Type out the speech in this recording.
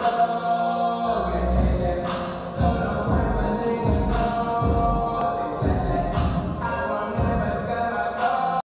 sun.